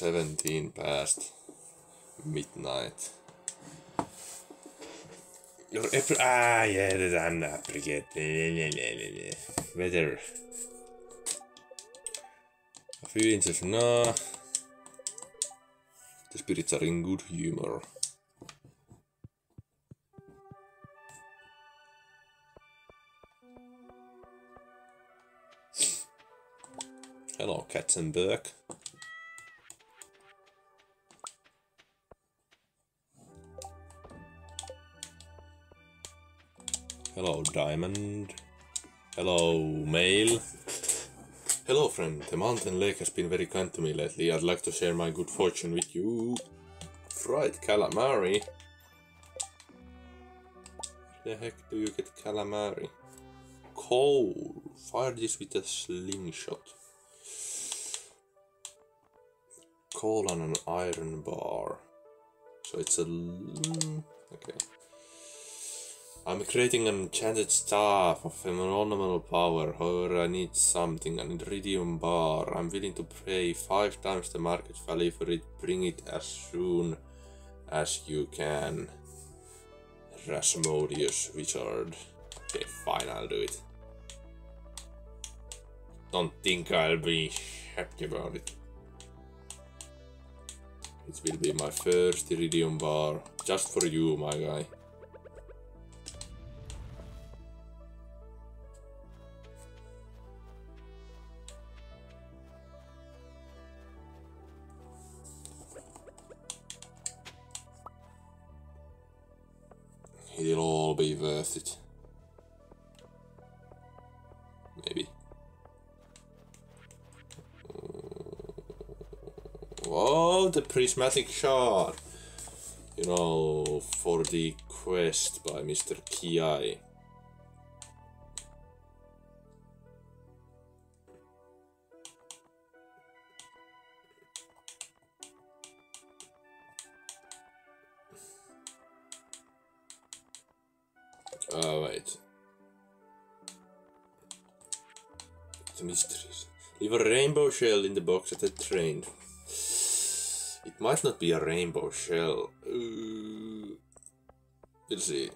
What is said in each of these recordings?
17 past midnight. Your April. Ah, yeah, I'm not forget. Weather. A few inches. No. The spirits are in good humor. Hello, Katzenberg. Hello, Diamond. Hello, Mail. Hello, friend. The mountain lake has been very kind to me lately. I'd like to share my good fortune with you. Fried calamari. Where the heck do you get calamari? Coal. Fire this with a slingshot. Coal on an iron bar. So it's a... Okay. I'm creating an enchanted staff of phenomenal power. However, I need something, an iridium bar. I'm willing to pay five times the market value for it. Bring it as soon as you can. Rasmodius Wizard. Okay, fine, I'll do it. Don't think I'll be happy about it. It will be my first iridium bar. Just for you, my guy. It'll all be worth it. Maybe. Oh, the prismatic shard. You know, for the quest by Mr. Kiai. Rainbow shell in the box at the train. It might not be a rainbow shell. Uh, we'll see.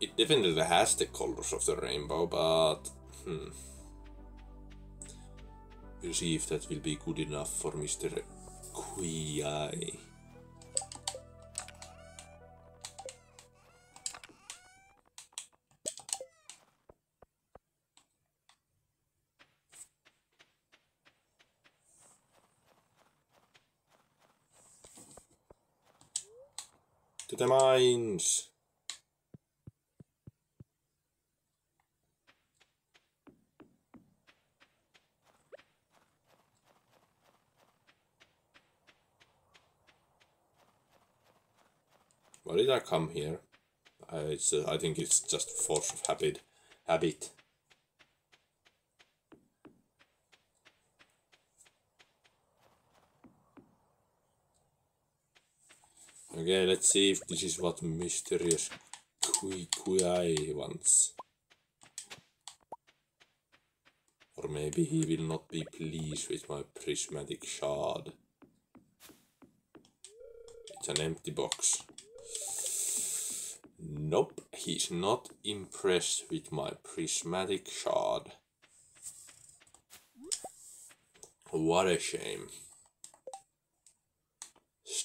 It definitely has the colors of the rainbow, but hmm. We'll see if that will be good enough for Mr. Kui. To the mines! Why did I come here? Uh, it's, uh, I think it's just force of habit. Habit. Okay, let's see if this is what mysterious Kui Kui wants. Or maybe he will not be pleased with my prismatic shard. It's an empty box. Nope, he's not impressed with my prismatic shard. What a shame.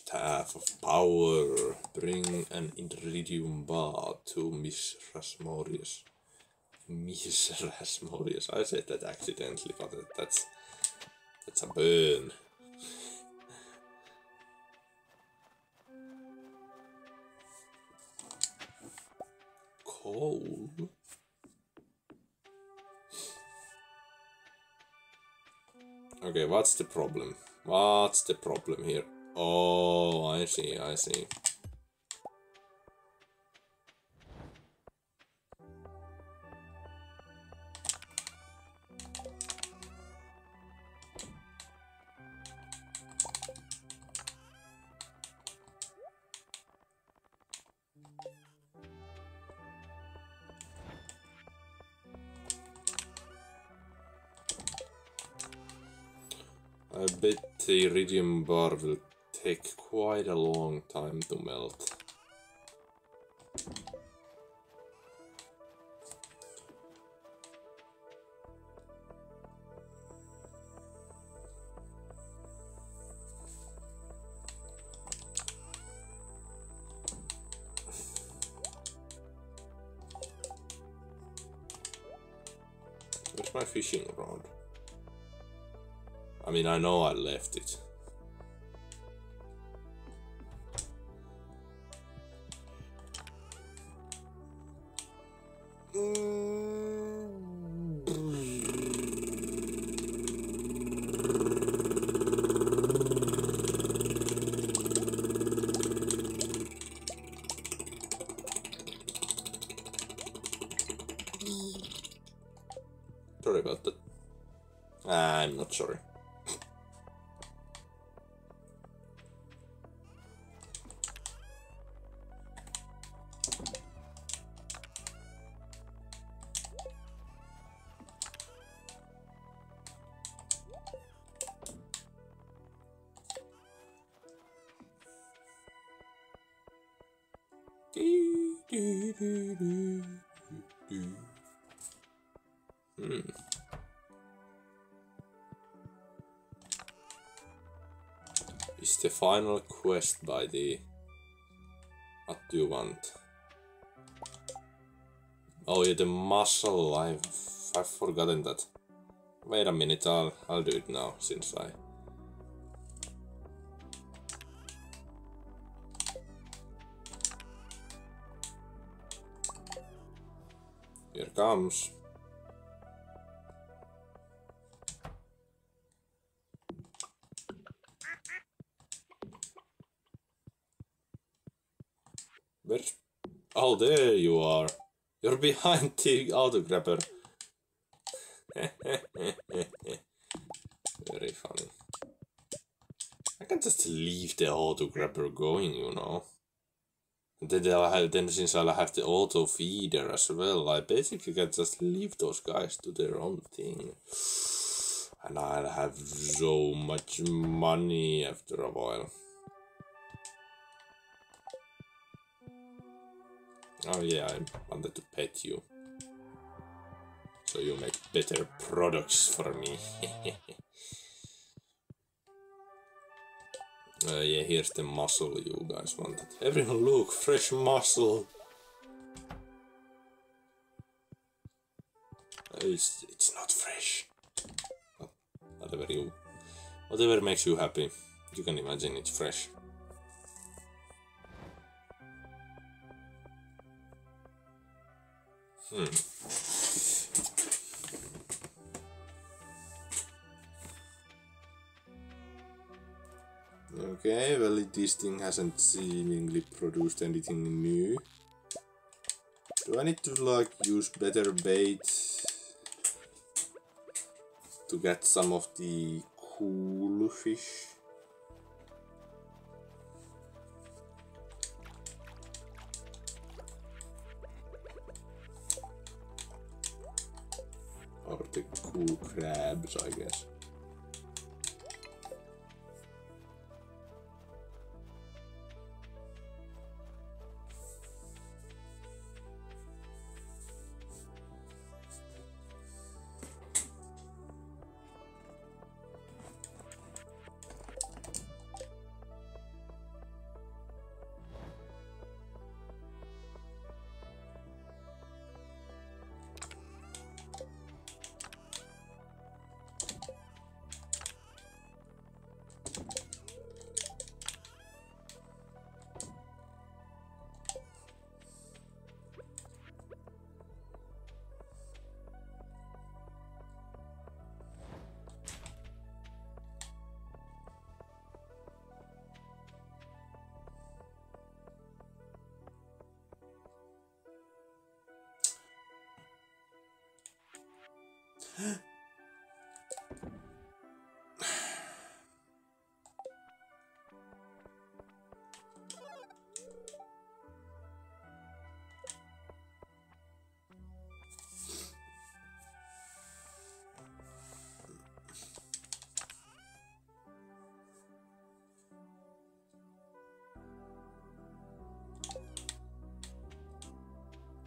Staff of Power. Bring an iridium bar to Miss Rasmodius. Miss Rasmodius. I said that accidentally, but that's that's a burn. Coal. Okay, what's the problem? What's the problem here? Oh, I see, I see. I bet the iridium bar will take quite a long time to melt. Where's my fishing rod? I mean, I know I left it. About that. I'm not sorry. Final quest by the... What do you want? Oh yeah, the muscle, I've, I've forgotten that. Wait a minute, I'll, I'll do it now, since I... Here comes. There you are. You're behind the auto grabber. Very funny. I can just leave the auto grabber going, you know. And then have, then since I'll have the auto feeder as well, I basically can just leave those guys to their own thing. And I'll have so much money after a while. Oh yeah, I wanted to pet you. So you make better products for me. uh, yeah, here's the muscle you guys wanted. Everyone look, fresh muscle! Uh, It's, it's not fresh. Whatever you... Whatever makes you happy. You can imagine it's fresh. Hmm. Okay, well this thing hasn't seemingly produced anything new. Do I need to like use better bait to get some of the cool fish? The cool crabs, I guess.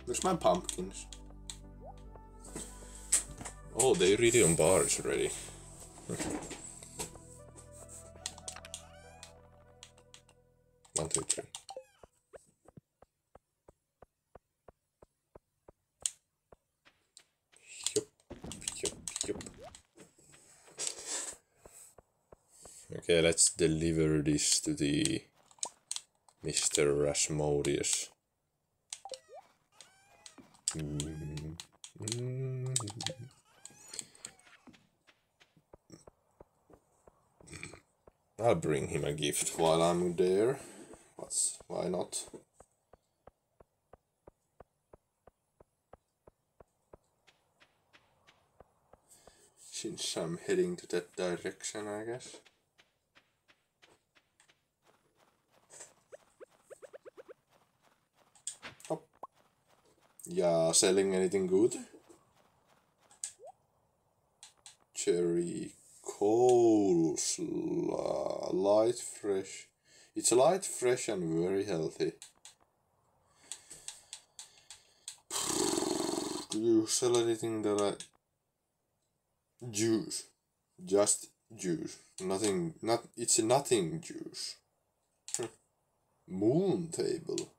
Where's my pumpkins. Oh, they on bars already. One, two, three. Yup, yup, yup. Okay, let's deliver this to the Mr. Rasmodius. Mm. I'll bring him a gift while I'm there. What's why not? Since I'm heading to that direction, I guess. Oh. Hop. Yeah, selling anything good? Cherry coleslaw, light, fresh. It's light, fresh, and very healthy. Do you sell anything that I juice? Just juice. Nothing. Not. It's nothing juice. Hm. Moon table.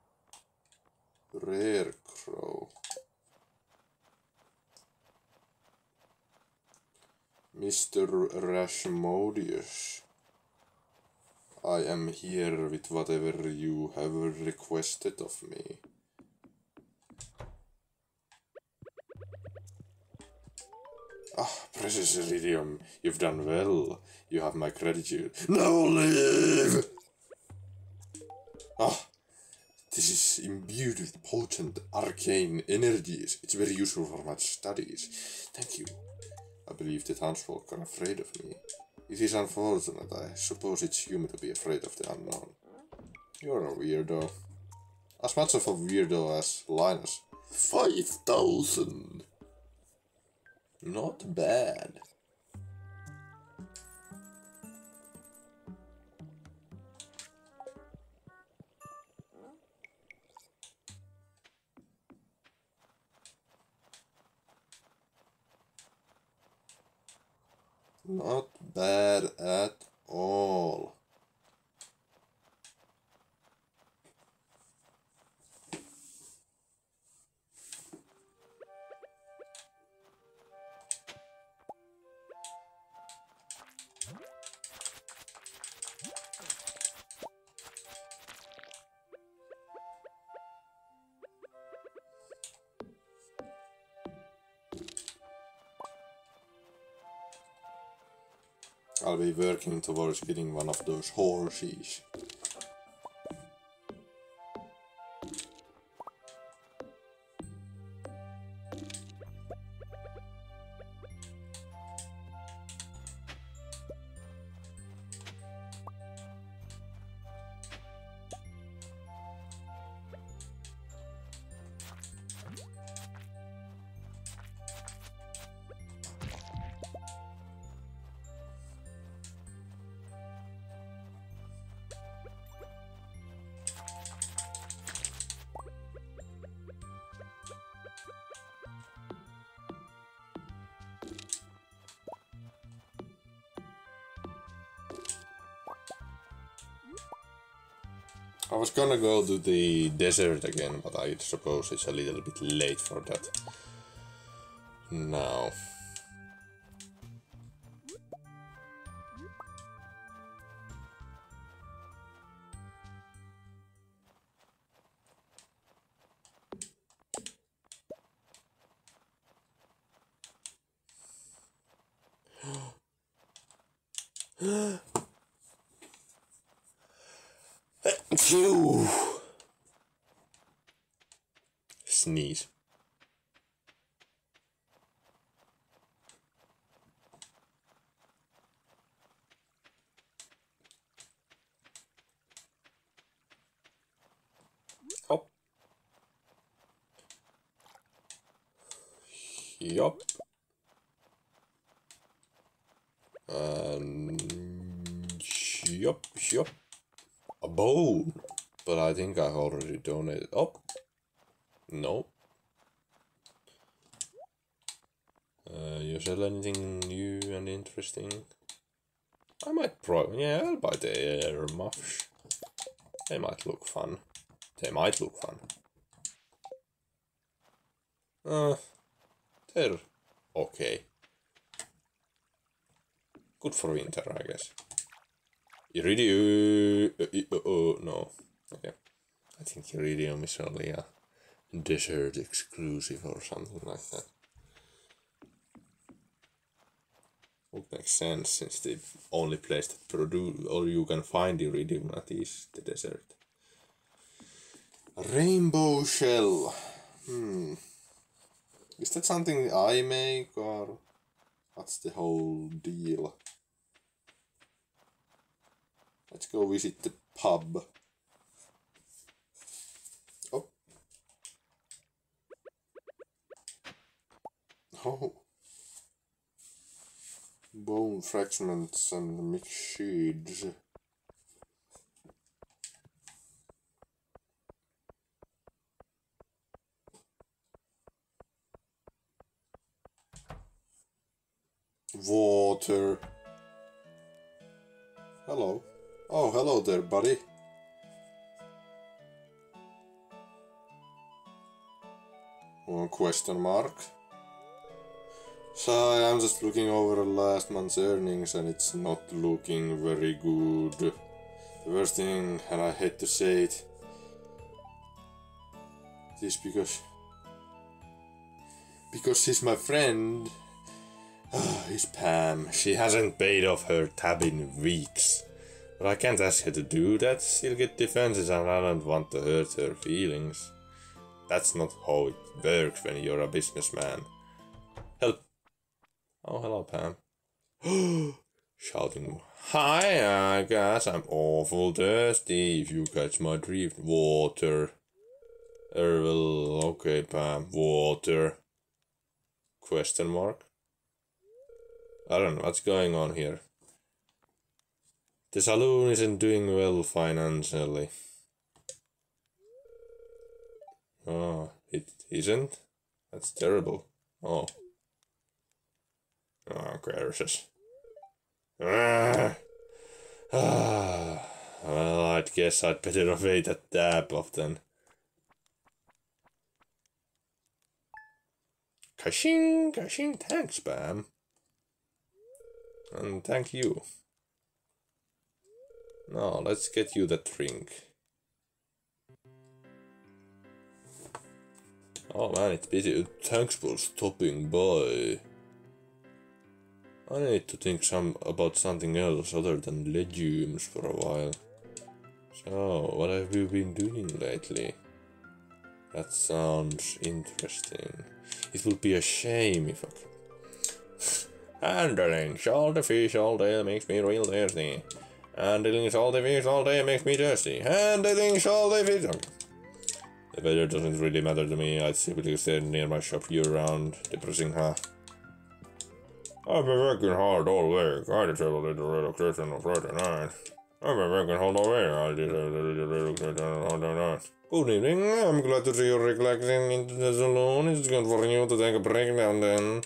Rare crow. Mr. Rashmodius. I am here with whatever you have requested of me. Ah, precious Iridium, you've done well. You have my gratitude. Now leave! Ah, this is imbued with potent arcane energies. It's very useful for my studies. Thank you. I believe the townsfolk are afraid of me. It is unfortunate. I suppose it's human to be afraid of the unknown. You're a weirdo. As much of a weirdo as Linus. 5,000! Not bad. Not bad at all. I'll be working towards getting one of those horses. Gonna go to the desert again, but I suppose it's a little bit late for that. Now. And yup, yup. A bone. But I think I already donated. Oh. No. Uh, you sell anything new and interesting? I might probably, yeah, I'll buy the air muffs. They might look fun. They might look fun. Uh, they're okay. Good for winter, I guess. Iridium. Uh, uh, uh, no. Okay. I think Iridium is only a desert exclusive or something like that. Would make sense since the only place that produce or you can find iridium at is the desert. Rainbow shell. Hmm. Is that something I make or what's the whole deal? Let's go visit the pub. Oh. Oh. Bone fragments and mixed seeds. Water. Hello. Oh, hello there, buddy. One question mark. So I'm just looking over last month's earnings and it's not looking very good. The worst thing, and I hate to say it, is because because she's my friend. Ah, he's Pam. She hasn't paid off her tab in weeks. But I can't ask her to do that. She'll get defenses and I don't want to hurt her feelings. That's not how it works when you're a businessman. Help. Oh, hello, Pam. Shouting. Hi, I guess I'm awful thirsty. If you catch my drift, water. Er, okay, Pam. Water. Question mark. I don't know what's going on here. The saloon isn't doing well financially. Oh, it isn't? That's terrible. Oh. Oh, gracious. Ah. Ah. Well, I'd guess I'd better away that dab off then. Kashing, kashing, thanks, Bam. And thank you. Now, let's get you that drink. Oh man, it's busy. Thanks for stopping by. I need to think some about something else other than legumes for a while. So, what have you been doing lately? That sounds interesting. It would be a shame if I... could. Handling all the fish all day makes me real thirsty. Handling salty fish all the feet all day makes me thirsty. Handling salty fish... Okay. The weather doesn't really matter to me, I simply stay near my shop year-round, depressing, huh? I've been working hard all week. I have a little relaxation on Friday night. I've been working hard all week. I have a little relaxation on Friday night. Good evening. I'm glad to see you relaxing into the saloon. It's good for you to take a break now and then.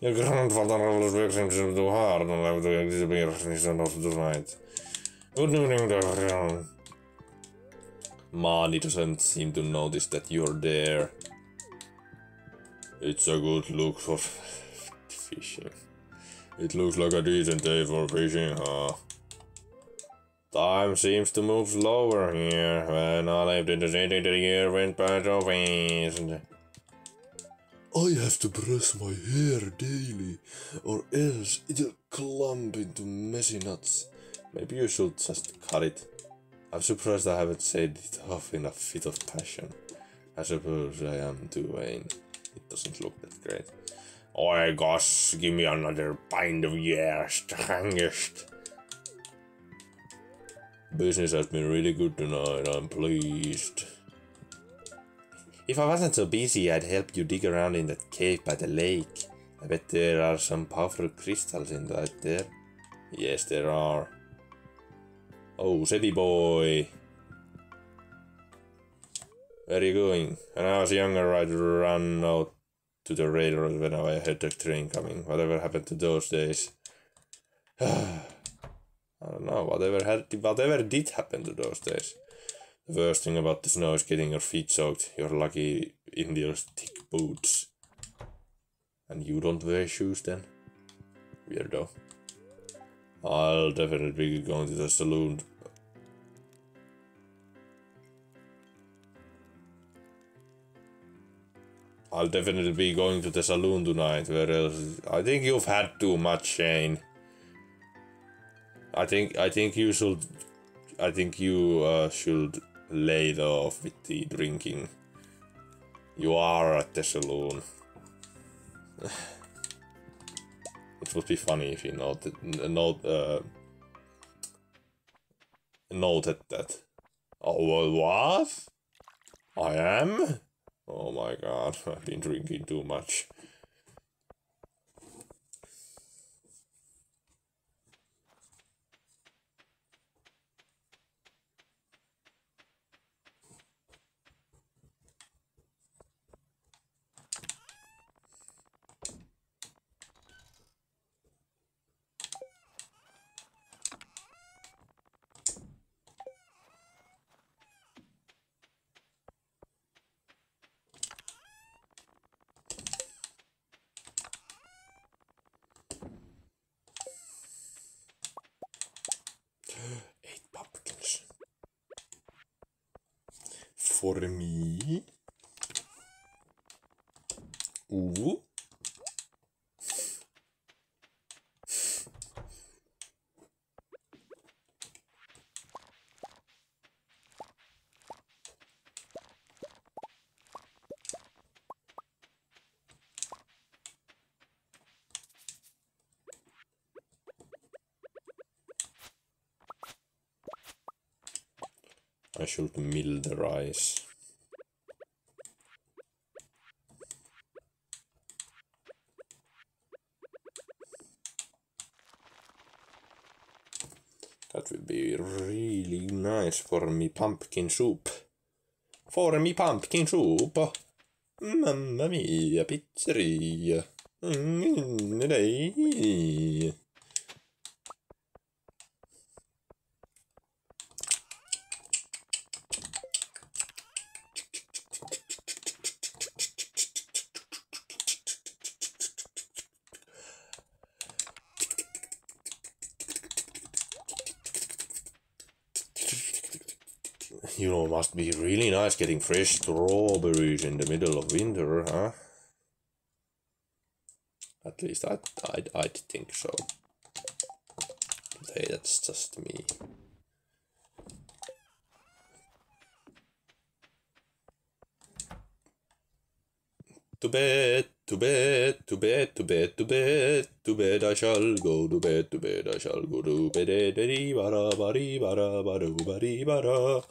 Your grandfather always works himself too hard and I have to disappear tonight. Everyone. Doesn't seem to notice that you're there. It's a good look for fishing. It looks like a decent day for fishing, huh? Time seems to move slower here. When I lived in the city, the year went by so fast. I have to brush my hair daily, or else it'll clump into messy knots. Maybe you should just cut it. I'm surprised I haven't said it off in a fit of passion. I suppose I am too vain. It doesn't look that great. Oh Oi, gosh, give me another pint of your strongest. Business has been really good tonight, I'm pleased. If I wasn't so busy, I'd help you dig around in that cave by the lake. I bet there are some powerful crystals in that there. Yes, there are. Oh, city boy. Where are you going? When I was younger, I'd run out to the railroad when I heard the train coming. Whatever happened to those days? I don't know. Whatever had, whatever did happen to those days. The worst thing about the snow is getting your feet soaked. You're lucky India's thick boots. And you don't wear shoes then? Weirdo. I'll definitely be going to the saloon. I'll definitely be going to the saloon tonight. Where else? I think you've had too much, Shane. I think I think you should. I think you uh, should lay off with the drinking. You are at the saloon. it would be funny if you noted, note, uh, noted that. Oh, well, what? I am? Oh my god, I've been drinking too much. Eight pumpkins. For me. Ooh. I should mill the rice. That would be really nice for me pumpkin soup. For me pumpkin soup. Mamma mia, pizzeria. Mm, dai. You know, must be really nice getting fresh strawberries in the middle of winter, huh? At least I'd, I'd, I'd think so. Hey, that's just me. To bed, to bed, to bed, to bed, to bed, to bed I shall go, to bed, to bed I shall go, to bed, eh, dee bara bari bara bara.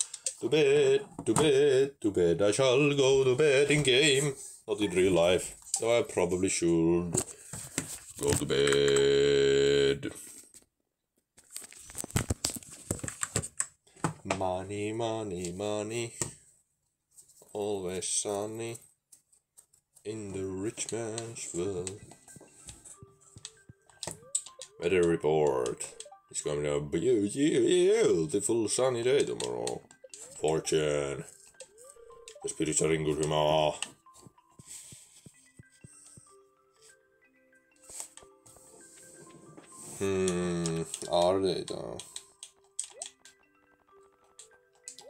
To bed, to bed, to bed I shall go to bed in game, not in real life. Though I probably should go to bed. Money, money, money, always sunny in the rich man's world. Weather report. It's going to be a beautiful sunny day tomorrow. Fortune. Jos pidissä rinkurymaa. Hmm, are they though?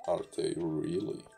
Are they really?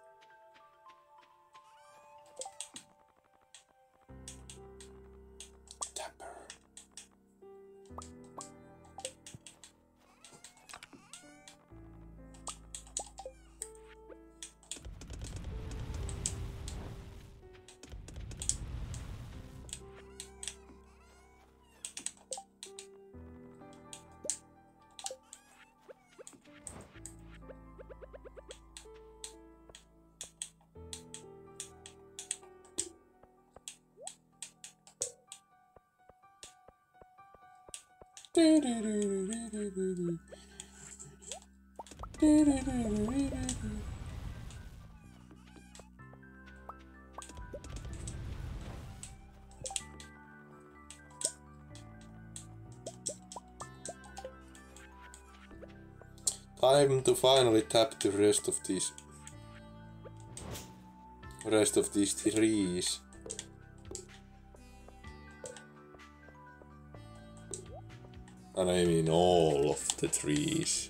Time to finally tap the rest of these rest of these trees. And I mean all of the trees.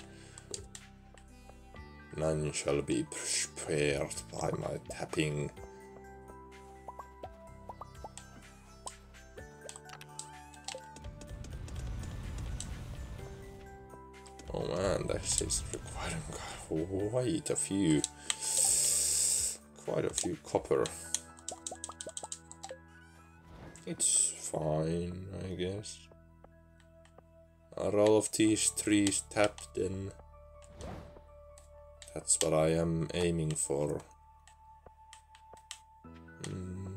None shall be spared by my tapping. Oh man, this is requiring quite a few, quite a few copper. It's fine, I guess. Are all of these trees tapped in? That's what I am aiming for. Mm.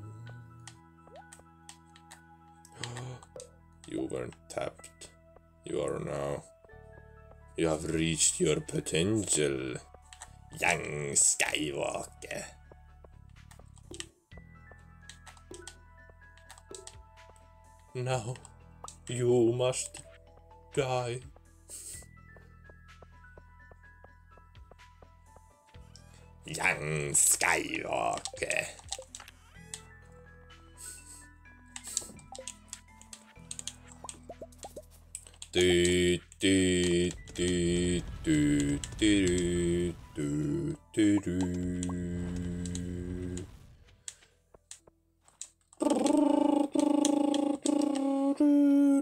you weren't tapped. You are now. You have reached your potential, young Skywalker. Now, you must die. Young Skywalker. Do do do do do do do do.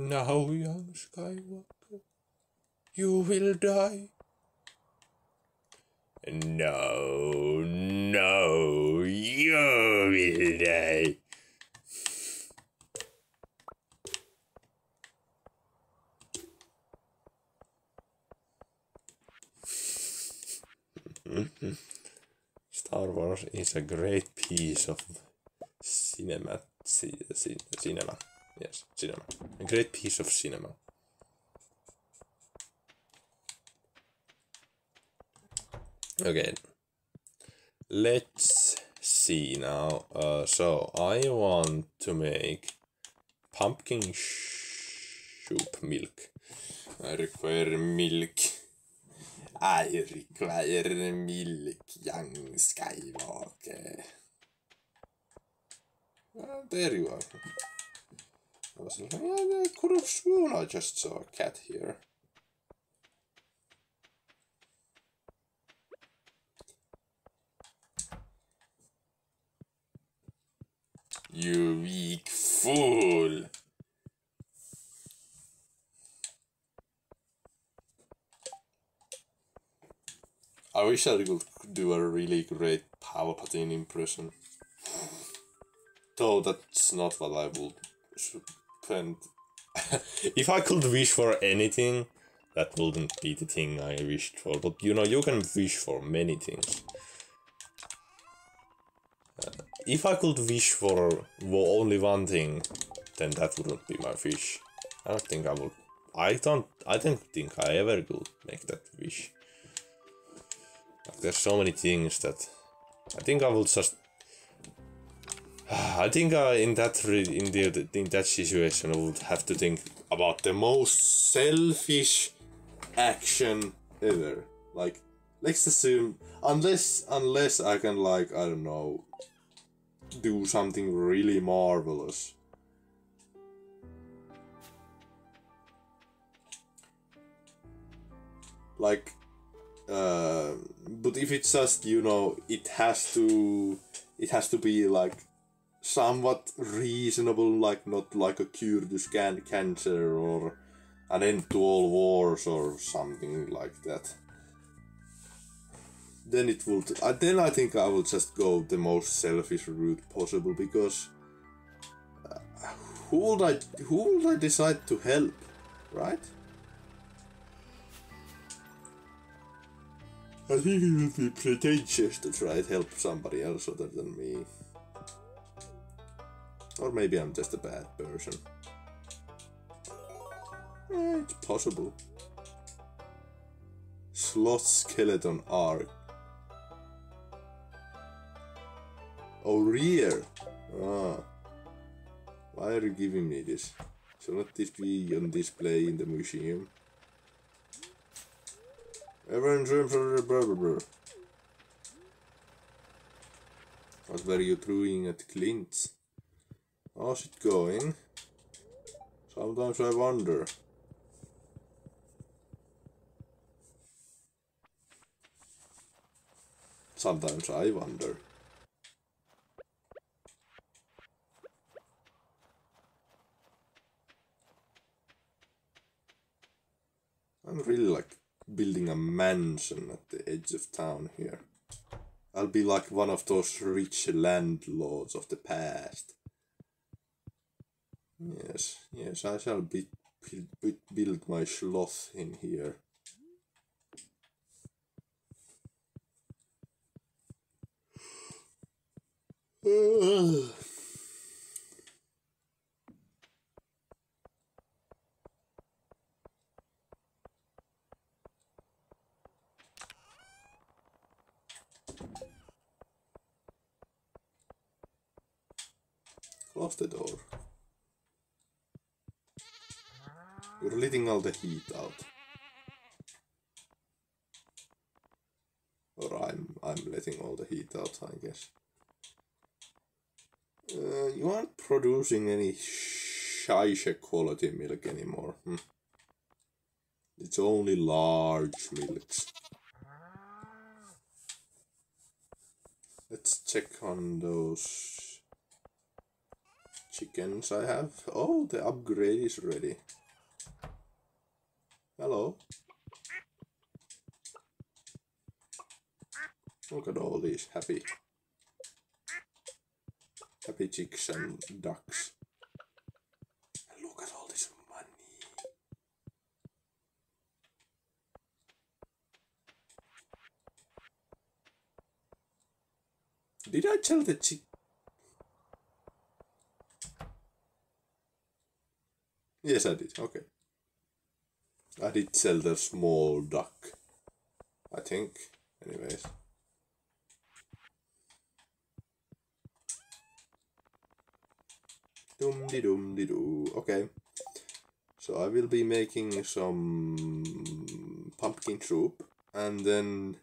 Now, young Skywalker, you will die. No, no, you will die. Star Wars is a great piece of cinema. cinema. Yes, cinema. A great piece of cinema. Okay. Let's see now. Uh, so I want to make pumpkin soup milk. I require milk. I require milk, young Skywalker. Uh, there you are. I was like, I could have sworn I just saw a cat here. You weak fool! I wish I could do a really great Palpatine impression. Though that's not what I would spend. if I could wish for anything, that wouldn't be the thing I wished for. But you know, you can wish for many things. Uh, if I could wish for only one thing, then that wouldn't be my wish. I don't think I would. I don't. I don't think I ever could make that wish. Like, there's so many things that I think I will just I think uh, in that in the in that situation, I would have to think about the most selfish action ever. Like, let's assume unless unless I can like I don't know, do something really marvelous. Like, uh, but if it's just you know, it has to, it has to be like somewhat reasonable, like not like a cure to scan cancer or an end to all wars or something like that. Then it will. Uh, then I think I will just go the most selfish route possible because uh, who would I who would I decide to help, right? I think it would be pretentious to try to help somebody else other than me. Or maybe I'm just a bad person. Eh, it's possible. Slot skeleton arc. Oh, rear. Ah. Why are you giving me this? Shall not this be on display in the museum? Everyone's room for blah blah blah. What were you throwing at Clint? How's it going? Sometimes I wonder. Sometimes I wonder. I'm really like building a mansion at the edge of town here. I'll be like one of those rich landlords of the past. Yes, yes, I shall be, build, build my sloth in here. Close the door. You're letting all the heat out. Or I'm I'm letting all the heat out, I guess. Uh, you aren't producing any Scheisse quality milk anymore. Hmm. It's only large milks. Let's check on those chickens I have. Oh, the upgrade is ready. Hello. Look at all these happy happy chicks and ducks. Look at all this money. Did I tell the chick? Yes, I did. Okay. I did sell the small duck. I think. Anyways. Dum de dum de doo. Okay. So I will be making some pumpkin soup and then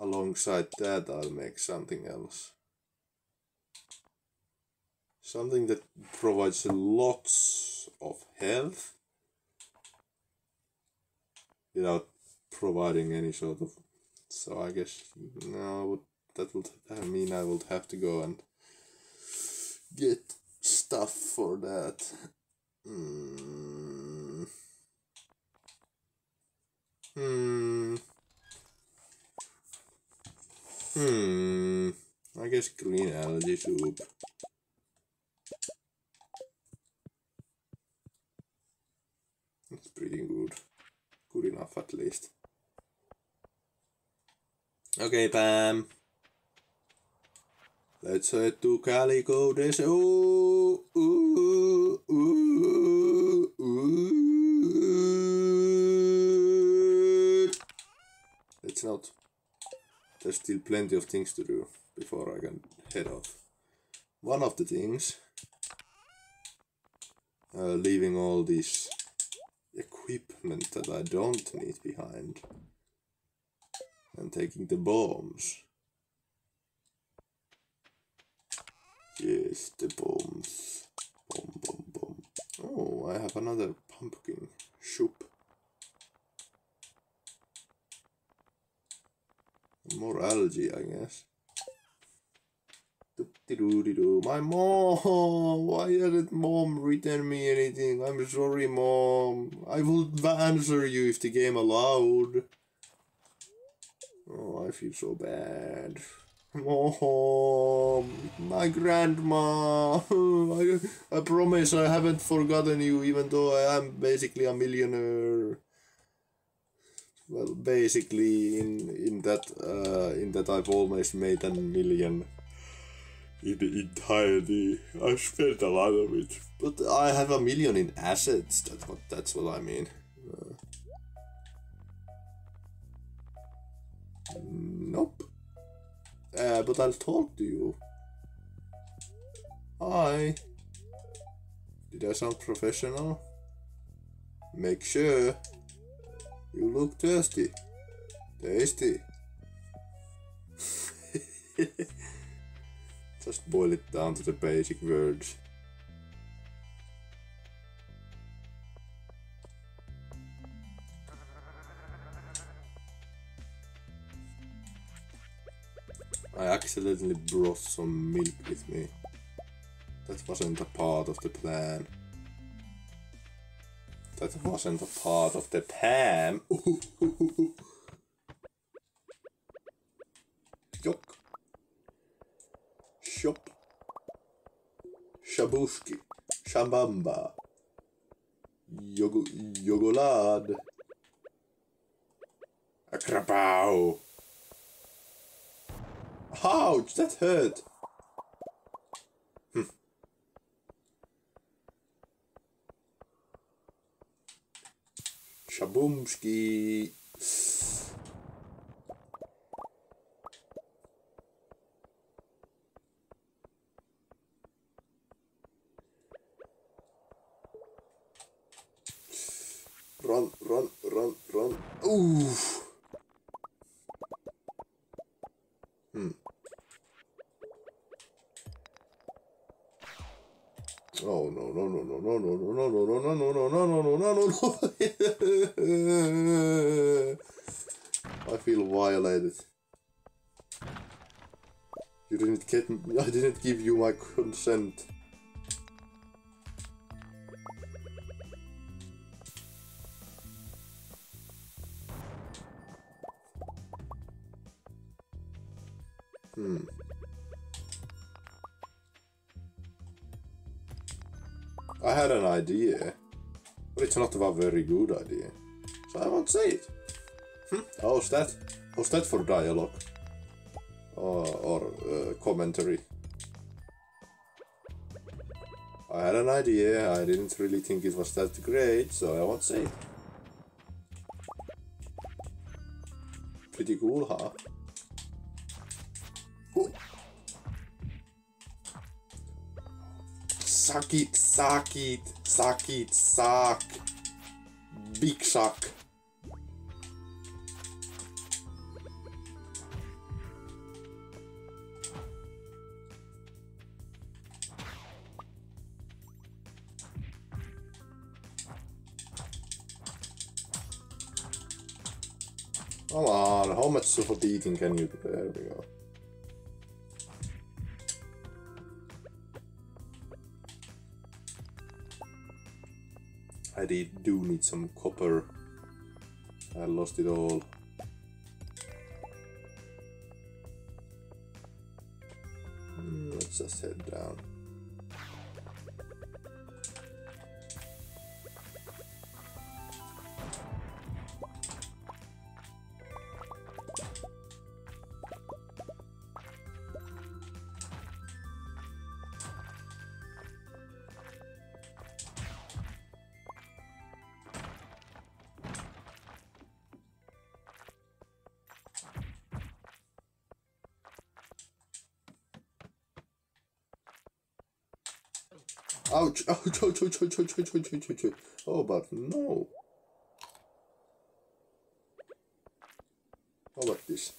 alongside that I'll make something else. Something that provides lots of health without providing any sort of so I guess no that would mean I would have to go and get stuff for that. Hmm. Hmm. Hmm. I guess green algae soup. It's pretty good. Good enough at least. Okay, Pam. Let's head to Calico Des. Ooh, ooh, ooh, ooh. Let's not. There's still plenty of things to do before I can head off. One of the things, uh, leaving all this equipment that I don't need behind, and taking the bombs. Yes, the bombs. Bomb, bomb, bomb. Oh, I have another pumpkin. Shoop. More algae, I guess. My mom! Why hasn't mom written me anything? I'm sorry, mom. I will answer you if the game allowed. Oh, I feel so bad. Mom, my grandma. I, I promise I haven't forgotten you, even though I am basically a millionaire. Well, basically, in in that uh, in that I've almost made a million in the entirety. I spent a lot of it, but I have a million in assets. That's what that's what I mean. Uh, nope. Uh, but I'll talk to you. Hi. Did I sound professional? Make sure. You look thirsty. Tasty. Just boil it down to the basic words. I accidentally brought some milk with me. That wasn't a part of the plan. That wasn't a part of the plan. Shop. Shabushki. Shambamba. Yogo Yogolad. Akrapow. Ouch, that hurt. Hmm. Shaboomski. Run, run, run, run. Ooh. Hmm. Oh no no no no no no no no no no no no no no no no no no I feel violated. You didn't get I didn't give you my consent. A very good idea, so I won't say it. Hmm. How's that? How's that for dialogue? Or, or uh, commentary? I had an idea, I didn't really think it was that great, so I won't say it. Pretty cool, huh? Suck it, suck it, suck it, suck. Big sock. Come on, how much of a beating can you do? There we go. I did do need some copper. I lost it all. Hmm, let's just head down. Ouch, ouch, ouch, ouch, ouch, ouch, ouch, ouch, ouch, ouch. Oh, but no. How about this?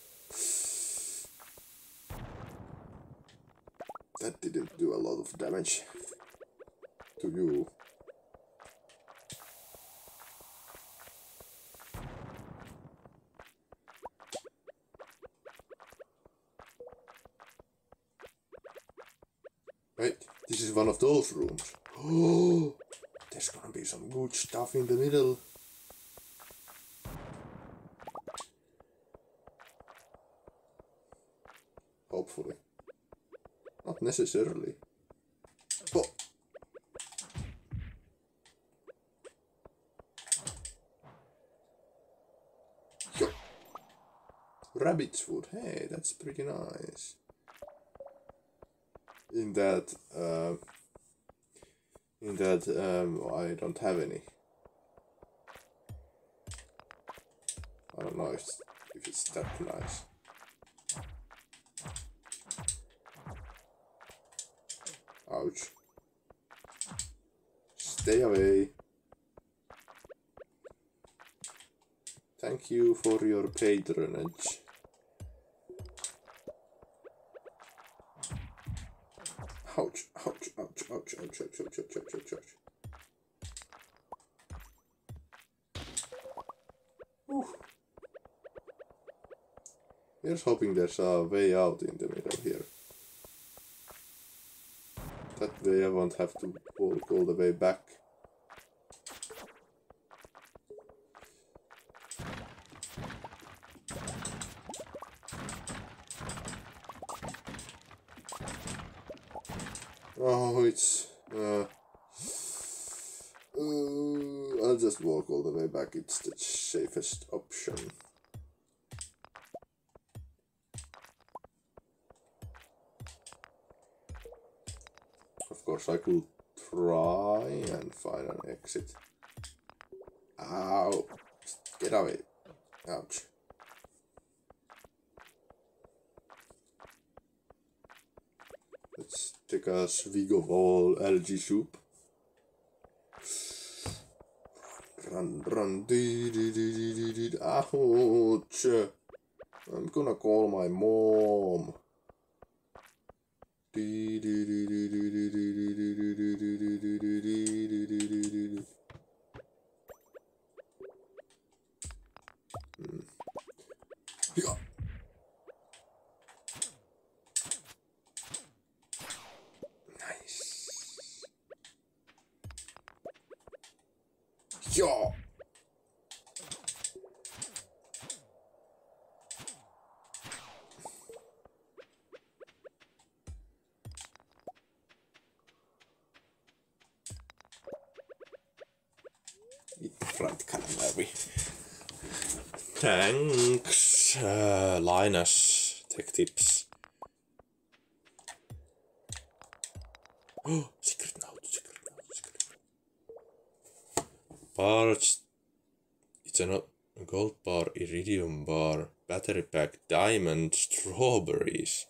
that didn't do a lot of damage to you. Wait, this is one of those rooms. Oh, good stuff in the middle. Hopefully. Not necessarily. But Yo. Rabbit's food. Hey, that's pretty nice. In that, uh, that, um, I don't have any. I don't know if, if it's that nice. Ouch. Stay away. Thank you for your patronage. Church, church. Oof. We're just hoping there's a way out in the middle here. That way I won't have to walk all the way back. Back, it's the safest option. Of course, I could try and find an exit. Ow! Get away. Ouch. Let's take a swig of all algae soup. Run, run, dee, dee, dee, dee, dee, dee. Ouch! I'm gonna call my mom. Dee, dee, dee, dee, dee, dee, dee, dee, dee, dee, dee, dee, dee, dee, dee, dee, dee, dee, dee. Hmm. Yeah. Nice. Ja. Lite front calamari. Thanks, uh, Linus. Tech tips. Battery pack, diamond, strawberries.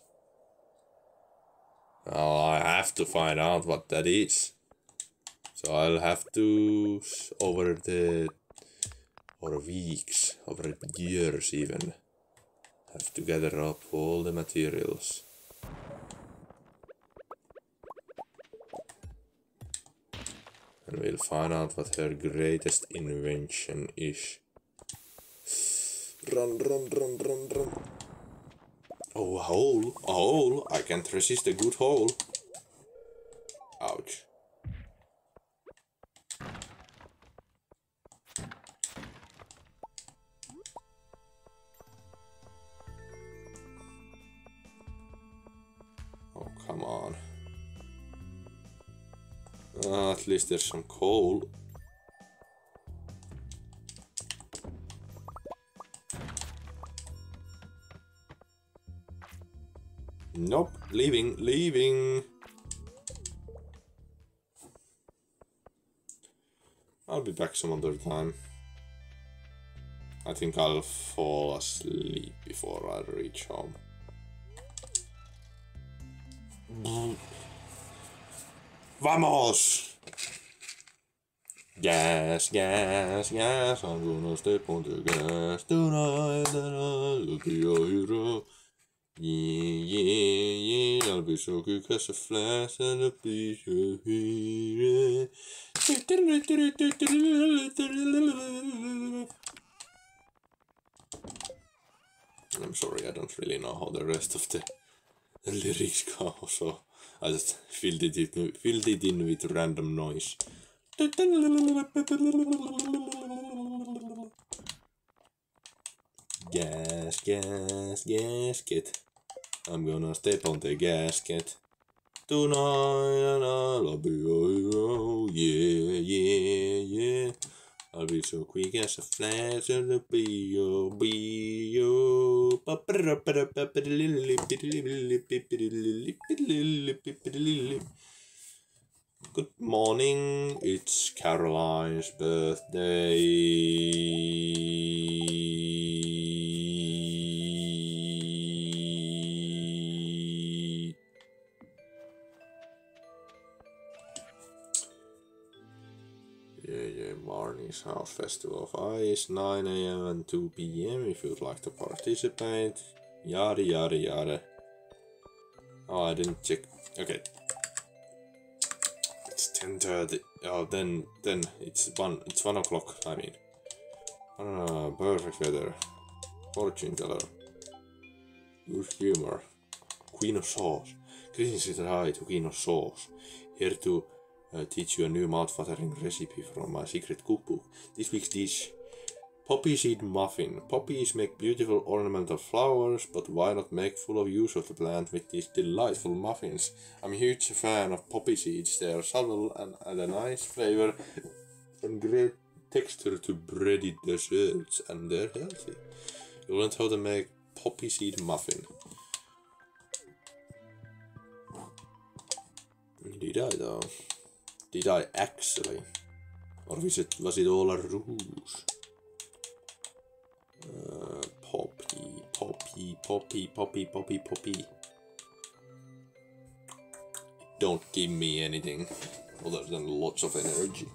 Now I have to find out what that is. So I'll have to over the or weeks, over years even, have to gather up all the materials. And we'll find out what her greatest invention is. Run, run, run, run, run. Oh, a hole, a hole. I can't resist a good hole. Ouch. Oh, come on. Uh, at least there's some coal. Nope, leaving, leaving. I'll be back some other time. I think I'll fall asleep before I reach home. Vamos! Gas, gas, gas, I'm gonna step on the gas tonight and I'll be a hero. Yeah, yeah, yeah, I'll be so quick as a flash and piece of heat. I'm sorry, I don't really know how the rest of the, the lyrics go, so I just filled it, in, filled it in with random noise. Gas, gas, gasket. I'm gonna step on the gasket. Tonight and I'll be oh, yeah, yeah, yeah. I'll be so quick as a flash and a be yo, be yo. Good morning, it's Caroline's birthday. Marnie's House Festival of Ice, 9 am and 2 pm if you'd like to participate. Yada yada yada. Oh, I didn't check. Okay. It's 10.30. Oh, then, then it's 1, it's 1 o'clock, I mean. Ah, perfect weather. Fortune teller. Good humor. Queen of Sauce. Greetings said hi to Queen of Sauce. Here to uh, teach you a new mouth-watering recipe from my secret cookbook. This week's dish, poppy seed muffin. Poppies make beautiful ornamental flowers, but why not make full of use of the plant with these delightful muffins? I'm a huge fan of poppy seeds. They are subtle and add a nice flavor and great texture to bready desserts, and they're healthy. You learned how to make poppy seed muffin. Did I though? Did I actually? Or was it, was it all a ruse? Uh, poppy, poppy, poppy, poppy, poppy, poppy. Don't give me anything other than lots of energy.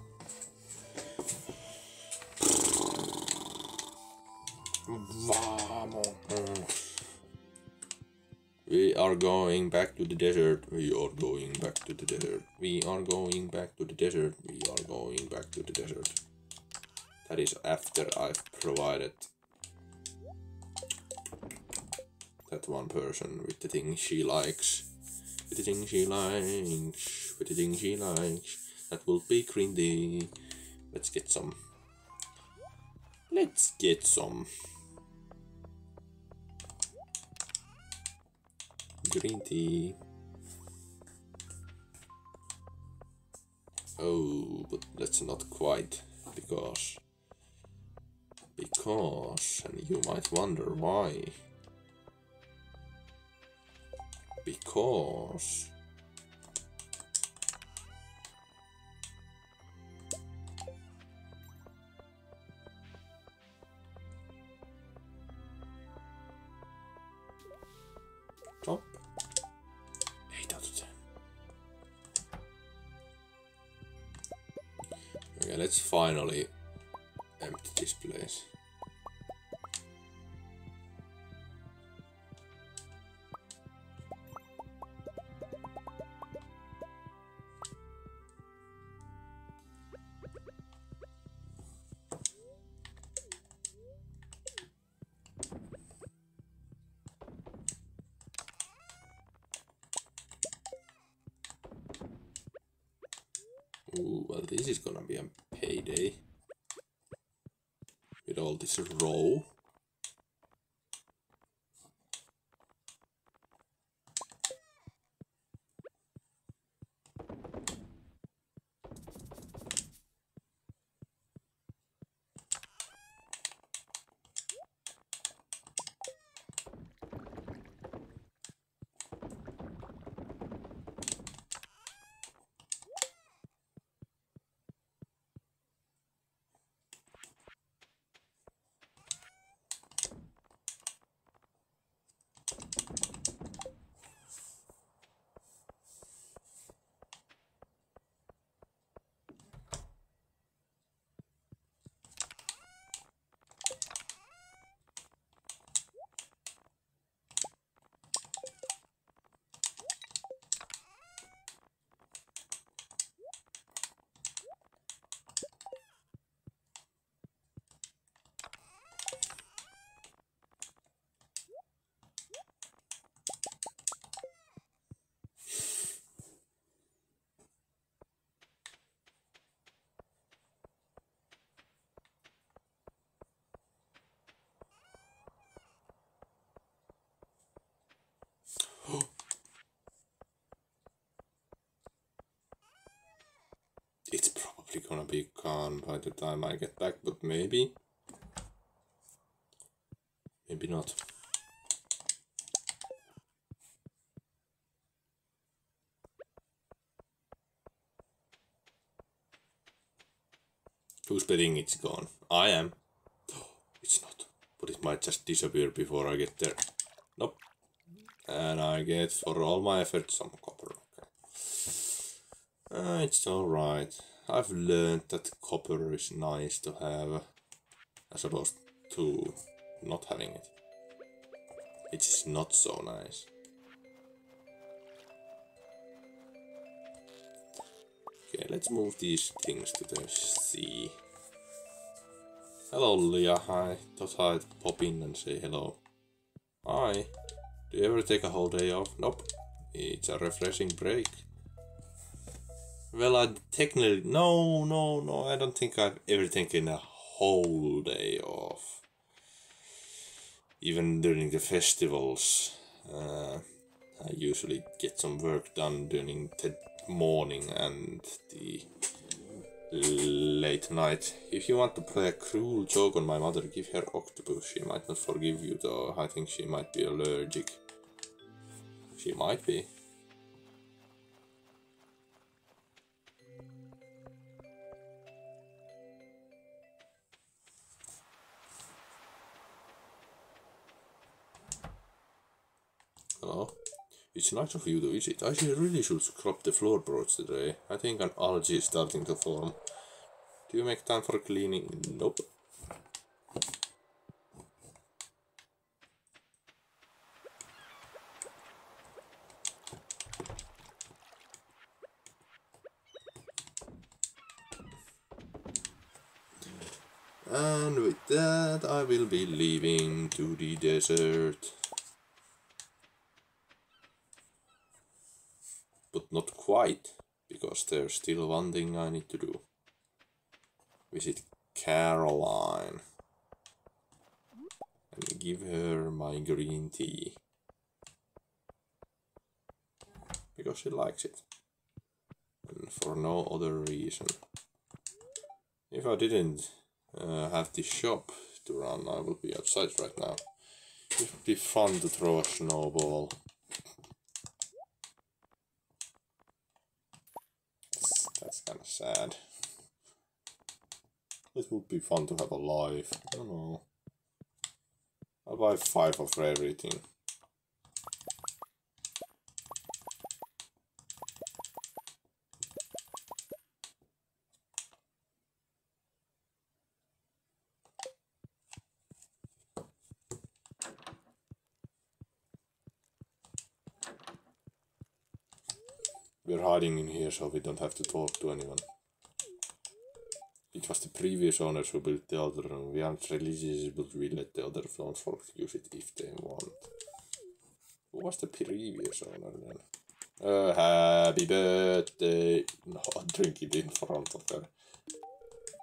Vamos. We are going back to the desert. We are going back to the desert. We are going back to the desert. We are going back to the desert. That is after I've provided that one person with the thing she likes. With the thing she likes. With the thing she likes. That will be grindy. Let's get some. Let's get some. Green tea. Oh, but that's not quite because because and you might wonder why. Because let's finally empty this place. Likely gonna be gone by the time I get back, but maybe. Maybe not. Who's betting it's gone? I am. It's not. But it might just disappear before I get there. Nope. And I get for all my efforts some copper. Okay. Uh, it's alright. I've learned that copper is nice to have as opposed to not having it. It is not so nice. Okay, let's move these things to the sea. Hello, Leah. Hi. Thought I'd pop in and say hello. Hi. Do you ever take a whole day off? Nope. It's a refreshing break. Well, I technically... No, no, no. I don't think I've ever taken a whole day off. Even during the festivals. Uh, I usually get some work done during the morning and the late night. If you want to play a cruel joke on my mother, give her octopus. She might not forgive you though. I think she might be allergic. She might be. It's nice of you to visit. I really should scrub the floorboards today. I think an algae is starting to form. Do you make time for cleaning? Nope. And with that, I will be leaving to the desert. But not quite, because there's still one thing I need to do. Visit Caroline. And give her my green tea. Because she likes it. And for no other reason. If I didn't uh, have the shop to run, I would be outside right now. It would be fun to throw a snowball. That's, that's kind of sad. It would be fun to have a life. I don't know. I'll buy five of everything. We're hiding in here so we don't have to talk to anyone. It was the previous owners who built the other room. We aren't religious, but we let the other folk use it if they want. Who was the previous owner then? Uh, happy birthday! No, drink it in front of her.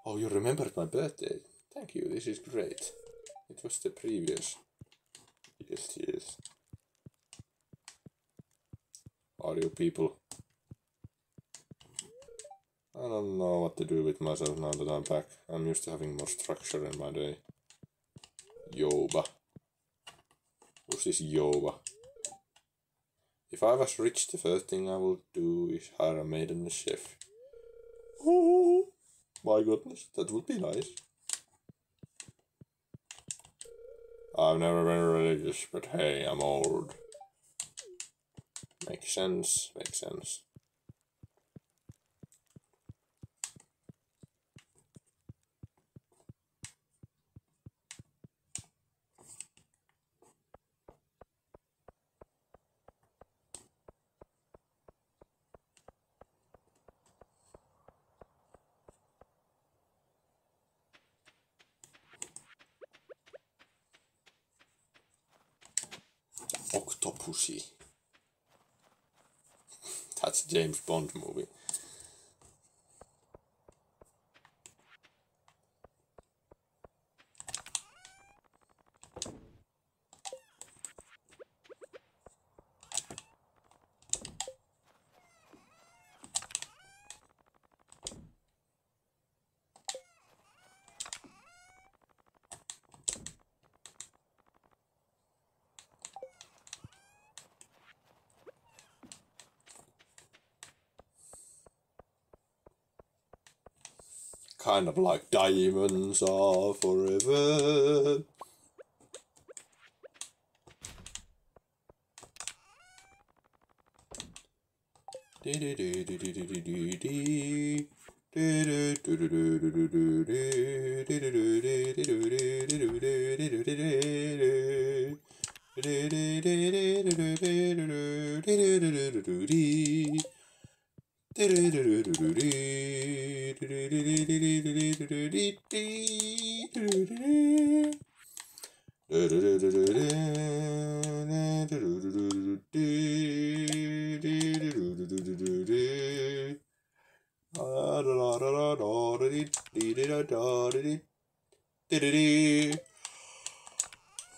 Oh, you remembered my birthday. Thank you, this is great. It was the previous. Yes, yes. Are you people? I don't know what to do with myself now that I'm back. I'm used to having more structure in my day. Yoba. Who's this Yoba? If I was rich, the first thing I would do is hire a maid and a chef. Oh, my goodness, that would be nice. I've never been religious, but hey, I'm old. Makes sense, makes sense. Octopussy. That's a James Bond movie. Kind of like diamonds are forever.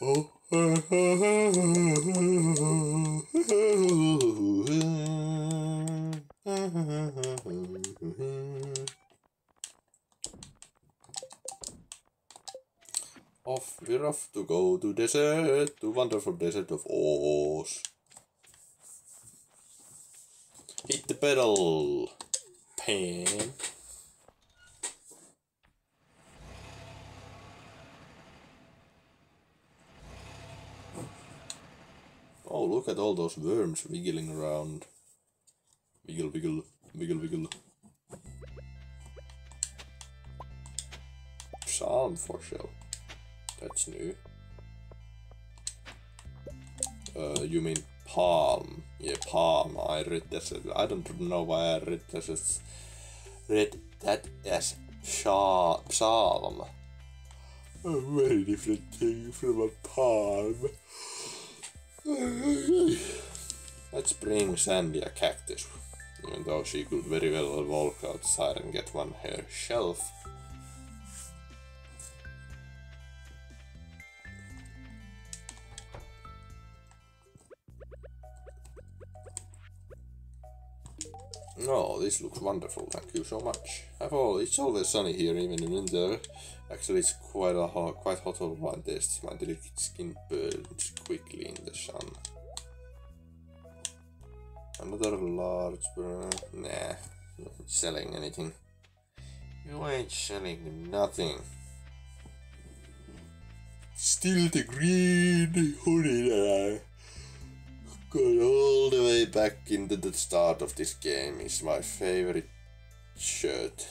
Oh. Mm-hmm. Off, we're off to go to desert, to wonderful desert of Oz. Hit the pedal, Pam. Oh, look at all those worms wiggling around. Wiggle, wiggle, wiggle, wiggle. Psalm for show. That's new. Uh, you mean palm? Yeah, palm. I read that. as- I don't know why I read that as read that as psalm. A very different thing from a palm. Let's bring Sandy a cactus, even though she could very well walk outside and get one herself. Oh, this looks wonderful. Thank you so much. All, it's always sunny here, even in winter. Actually, it's quite a hot, quite hot all around this. My delicate skin burns quickly in the sun. Another large burn. Nah, not selling anything. You ain't selling nothing. Still the green hoodie that I got all the way back into the start of this game is my favorite shirt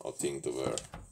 or thing to wear.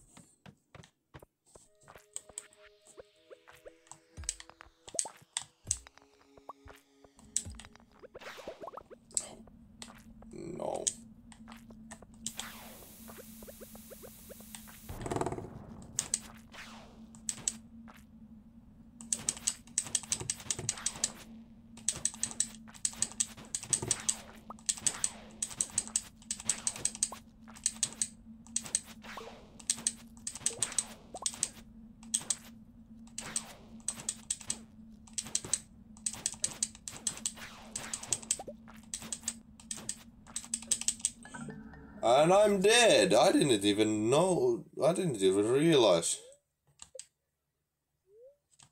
I'm dead. I didn't even know. I didn't even realize.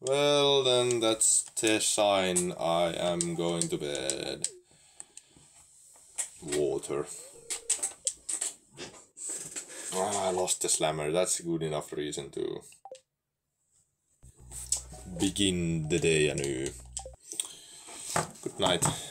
Well, then that's the sign I am going to bed. Water. Ah, I lost the slammer. That's a good enough reason to begin the day anew. Good night.